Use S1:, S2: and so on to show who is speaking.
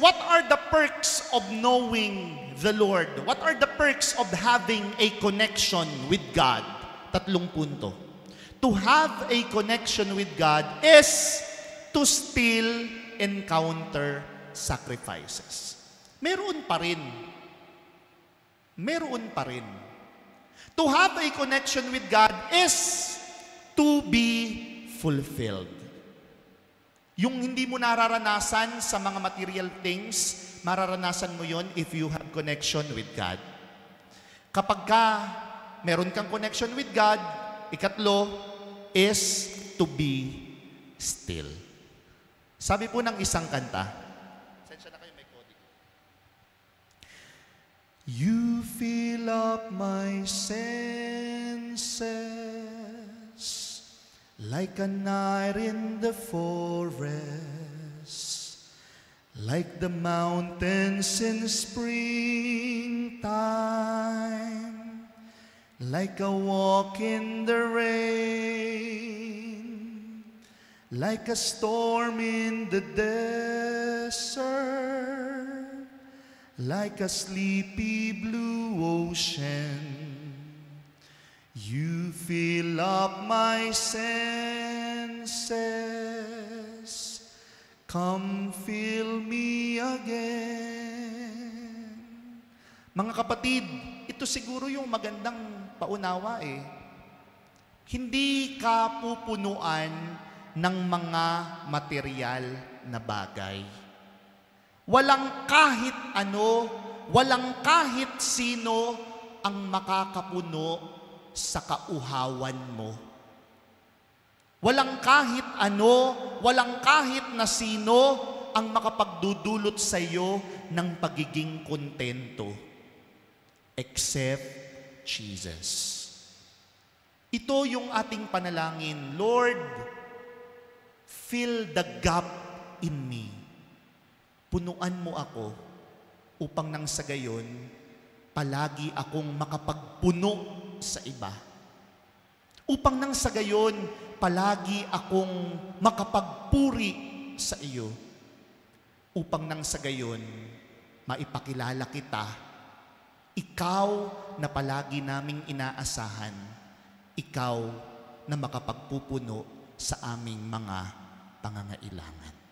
S1: what are the perks of knowing the Lord? What are the perks of having a connection with God? Tatlong punto. To have a connection with God is to still encounter sacrifices. Meron pa rin. Meron pa rin. To have a connection with God is to be fulfilled. Yung hindi mo nararanasan sa mga material things, mararanasan mo yon if you have connection with God. Kapag ka meron kang connection with God, ikatlo is to be still. Sabi po ng isang kanta, Sensya na kayo, may coding. You fill up my senses like a night in the forest, like the mountains in springtime, like a walk in the rain, like a storm in the desert, like a sleepy blue ocean. You fill up my senses. Come fill me again. Mga kapatid, ito siguro yung magandang paunawa eh. Hindi ka pupunuan ng mga material na bagay. Walang kahit ano, walang kahit sino ang makakapuno sa kauhawan mo. Walang kahit ano, walang kahit na sino ang makapagdudulot sa iyo ng pagiging kontento except Jesus. Ito yung ating panalangin, Lord, fill the gap in me. Punuan mo ako upang nang sa gayon, palagi akong makapagpuno sa iba. Upang nang sa gayon, palagi akong makapagpuri sa iyo. Upang nang sa gayon, maipakilala kita, ikaw na palagi naming inaasahan, ikaw na makapagpupuno sa aming mga pangangailangan.